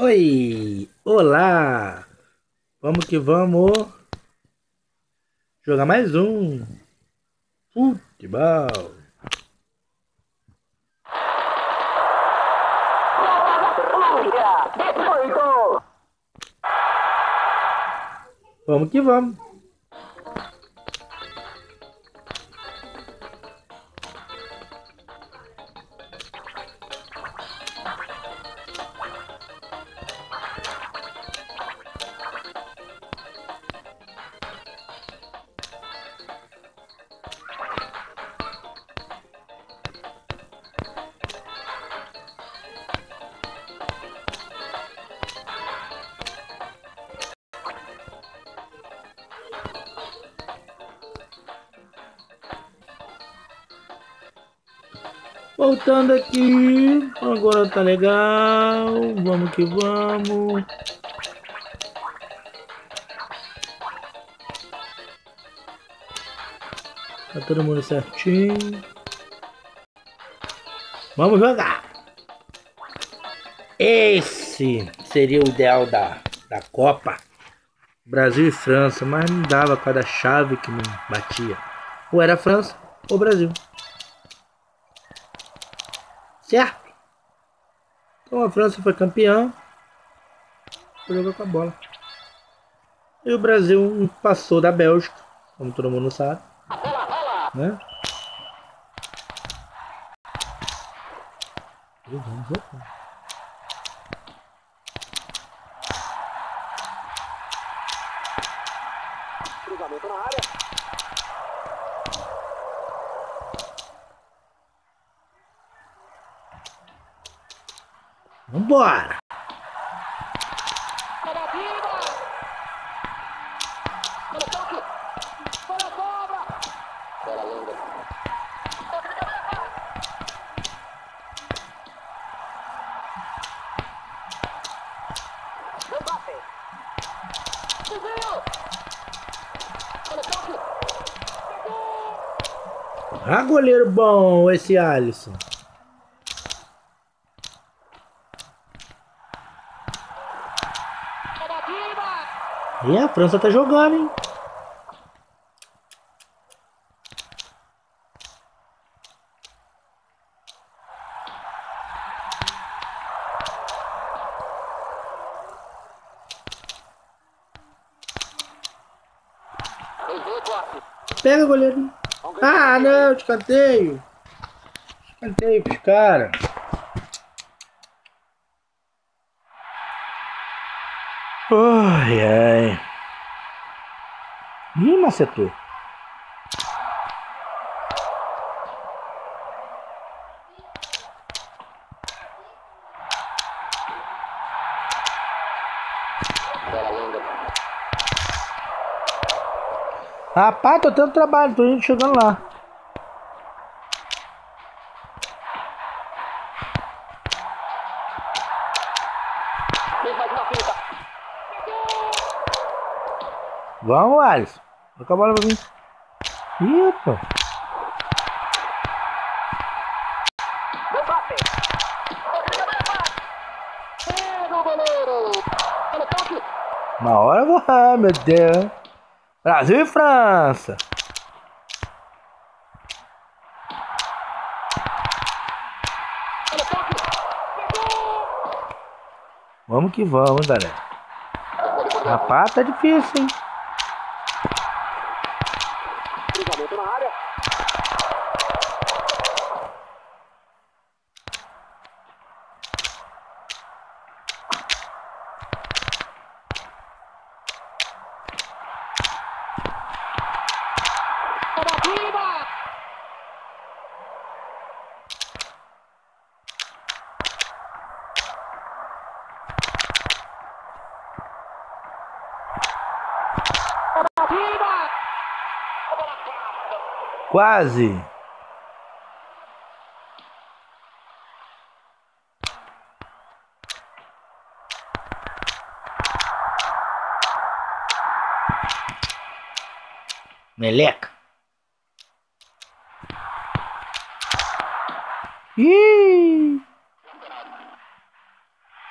Oi! Olá! Vamos que vamos jogar mais um futebol. Vamos que vamos. Voltando aqui. Agora tá legal. Vamos que vamos. Tá todo mundo certinho. Vamos jogar. Esse seria o ideal da, da Copa. Brasil e França, mas não dava cada chave que não batia. Ou era França ou Brasil. Certo? Então a França foi campeã. Jogou com a bola. E o Brasil passou da Bélgica, como todo mundo sabe. Né? Cruzamento na área. Vambora! Cavaquinha! Olha o toque! Olha a cobra! Bola longa. Mbappé. Desvio! Olha o toque! Ah, goleiro bom esse Alisson. E a França tá jogando, hein? Pega, goleiro. Ah, não, escanteio. Escanteio pros caras. Ai, ai. Ih, macetou. Rapaz, tô tendo trabalho, tô indo chegando lá. Vamos, Alisson. Toca a bola pra mim. Toque! Uma hora eu vou. Ah, meu Deus. Brasil e França. Vamos que vamos, galera. Rapaz, tá difícil, hein? Cruzamento na área. Cavaquinha! Cavaquinha! Quase. Meleca. Ih!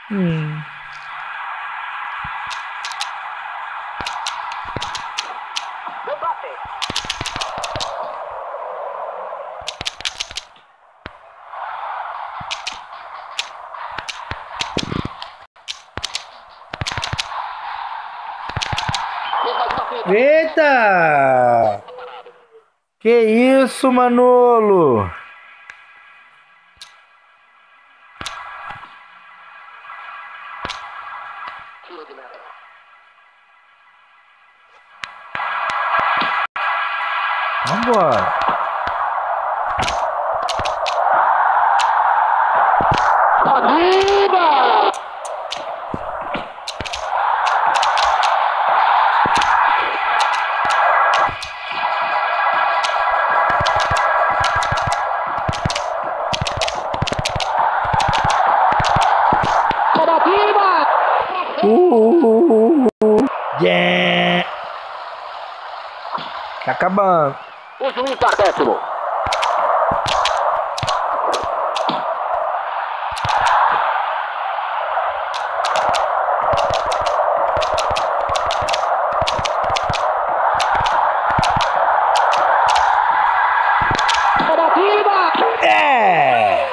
Hum. Eita! Que isso, Manolo? Tá acabando. O juiz dá décimo. Cobativa! É!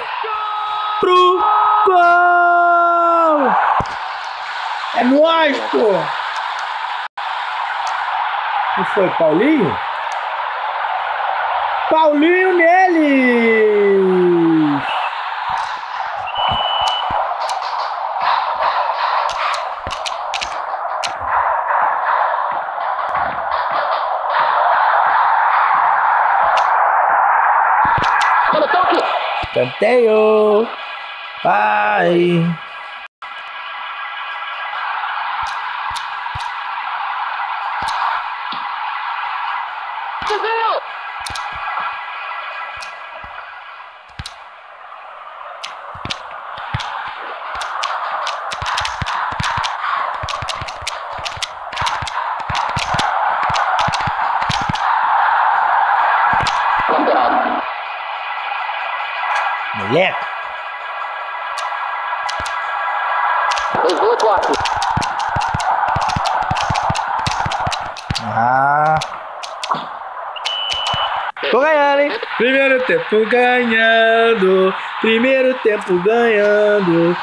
Pro gol! É nóis, pô! Não foi Paulinho? Paulinho neles! Toque! Canteio! Vai! Toque. Ah! Tô ganhando, hein? Primeiro tempo ganhando. Primeiro tempo ganhando.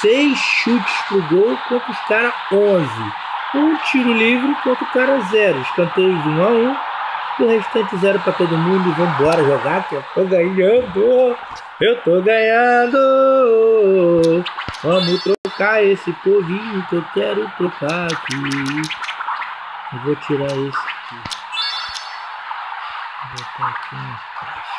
Seis chutes pro gol contra os caras 11. Um tiro livre contra o cara zero. Escanteios de 1 a 1. O restante zero pra todo mundo. Vambora jogar que eu tô ganhando. Eu tô ganhando. Vamos trocar esse povinho que eu quero trocar aqui. Eu vou tirar esse aqui. Vou botar aqui no caixa.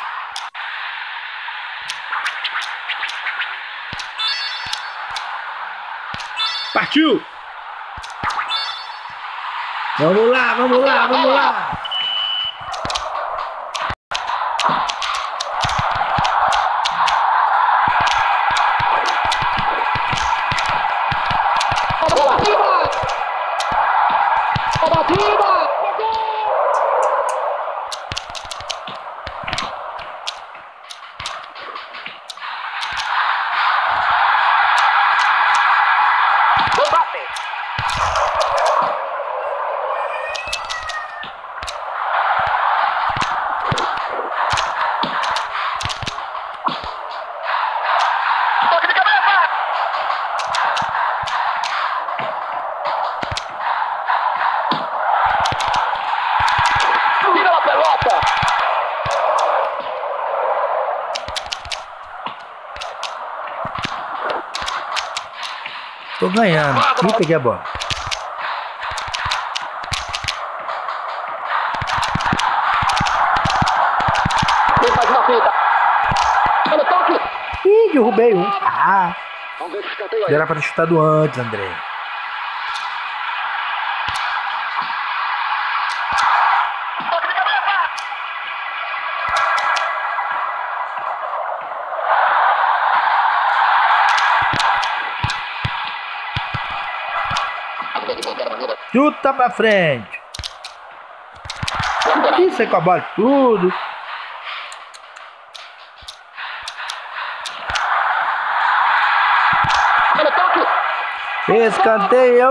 Partiu! Vamos lá, vamos lá, vamos lá! Tô ganhando. Ih, peguei a bola. Ih, derrubei um. Ah, era pra ter chutado antes, André. Chuta pra frente. Isso aí com a bola e tudo. Escanteio!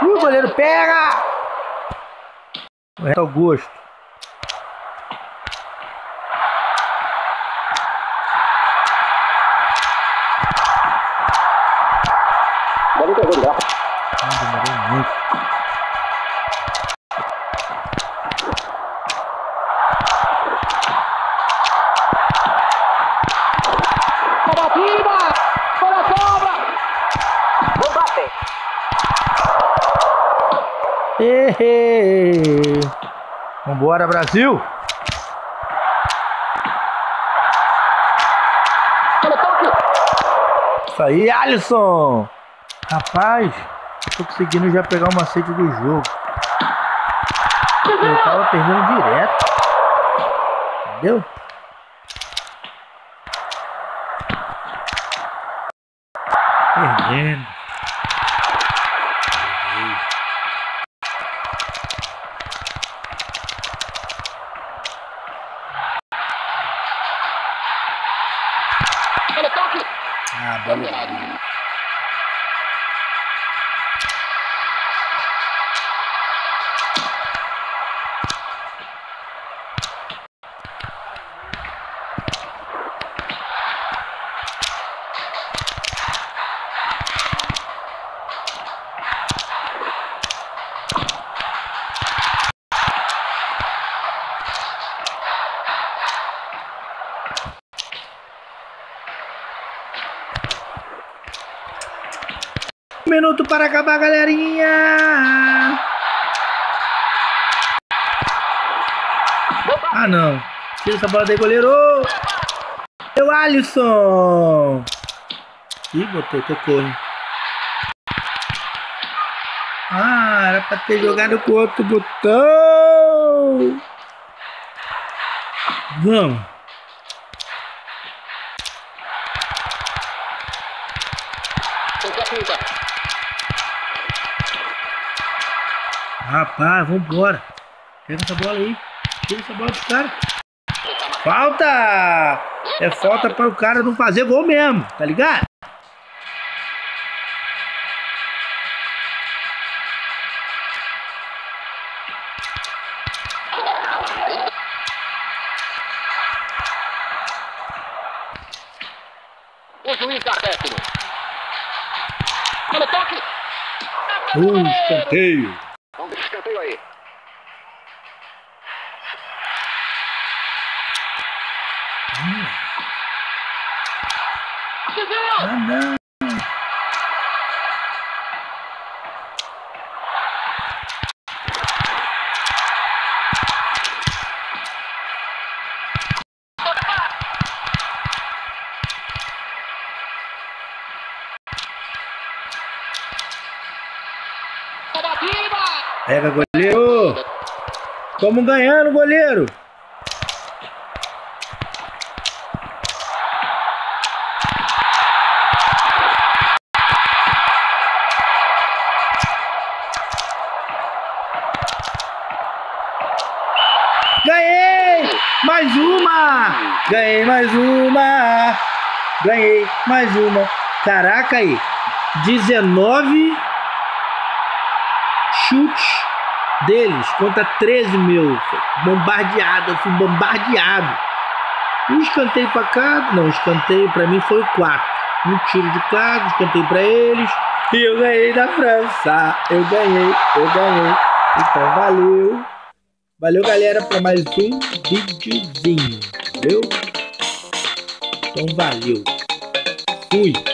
E o goleiro pega! O Demorou muito. A cobra! Vambora, Brasil! Isso aí, Alisson! Rapaz, tô conseguindo já pegar o macete do jogo. Eu tava perdendo direto. Entendeu? Perdendo. Ah, bola. Minuto para acabar, galerinha! Ah, não. Tira essa bola daí, goleiro! Eu, Alisson! Ih, botou, tocou? Ah, era pra ter jogado com outro botão! Vamos! Rapaz, vambora. Pega essa bola aí. Tira essa bola pro cara. Falta! É falta para o cara não fazer gol mesmo, tá ligado? O juiz dá décimo. Pelo toque. Um escanteio. Vamos ver esse escanteio aí. Ah, não. Pega, goleiro. Estamos ganhando, goleiro. Ganhei! Mais uma! Ganhei mais uma! Ganhei mais uma! Caraca aí! 19 chutes deles contra 13 meu. Bombardeado, eu fui bombardeado. Um escanteio pra cá, não, escanteio pra mim foi 4. Um tiro de cada, escanteio pra eles. E eu ganhei da França. Eu ganhei, eu ganhei. Então valeu. Valeu, galera, para mais um videozinho. Valeu? Então valeu. Fui.